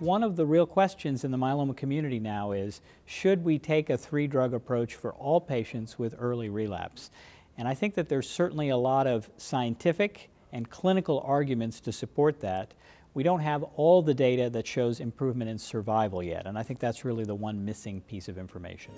one of the real questions in the myeloma community now is, should we take a three-drug approach for all patients with early relapse? And I think that there's certainly a lot of scientific and clinical arguments to support that. We don't have all the data that shows improvement in survival yet, and I think that's really the one missing piece of information.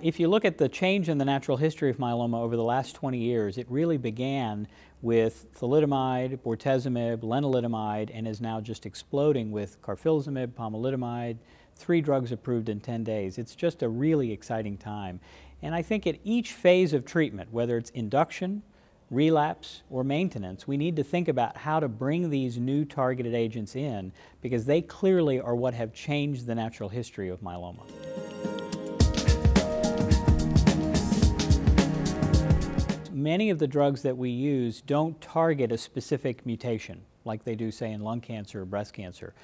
If you look at the change in the natural history of myeloma over the last 20 years, it really began with thalidomide, bortezomib, lenalidomide, and is now just exploding with carfilzomib, pomalidomide, three drugs approved in 10 days. It's just a really exciting time. And I think at each phase of treatment, whether it's induction, relapse, or maintenance, we need to think about how to bring these new targeted agents in because they clearly are what have changed the natural history of myeloma. Many of the drugs that we use don't target a specific mutation, like they do, say, in lung cancer or breast cancer.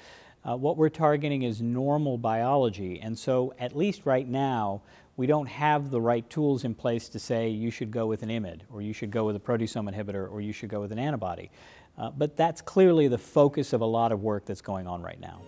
Uh, what we're targeting is normal biology, and so at least right now, we don't have the right tools in place to say you should go with an IMiD, or you should go with a proteasome inhibitor, or you should go with an antibody. Uh, but that's clearly the focus of a lot of work that's going on right now.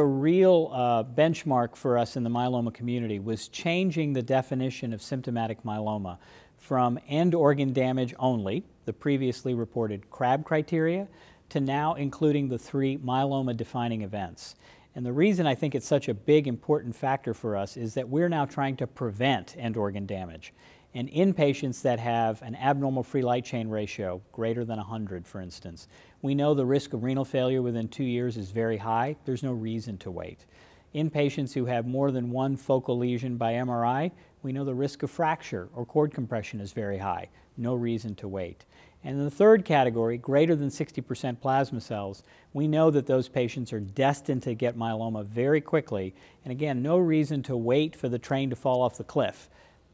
A real uh, benchmark for us in the myeloma community was changing the definition of symptomatic myeloma from end organ damage only, the previously reported CRAB criteria, to now including the three myeloma defining events. And the reason I think it's such a big important factor for us is that we're now trying to prevent end organ damage. And in patients that have an abnormal free light chain ratio greater than 100, for instance, we know the risk of renal failure within two years is very high. There's no reason to wait. In patients who have more than one focal lesion by MRI, we know the risk of fracture or cord compression is very high. No reason to wait. And in the third category, greater than 60% plasma cells, we know that those patients are destined to get myeloma very quickly. And again, no reason to wait for the train to fall off the cliff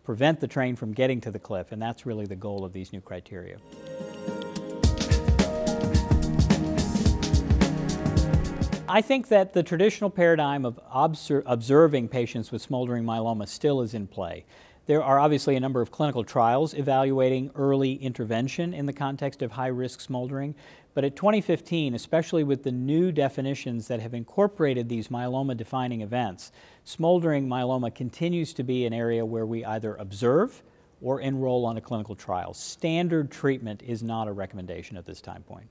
prevent the train from getting to the cliff, and that's really the goal of these new criteria. I think that the traditional paradigm of observing patients with smoldering myeloma still is in play. There are obviously a number of clinical trials evaluating early intervention in the context of high risk smoldering, but at 2015, especially with the new definitions that have incorporated these myeloma defining events, smoldering myeloma continues to be an area where we either observe or enroll on a clinical trial. Standard treatment is not a recommendation at this time point.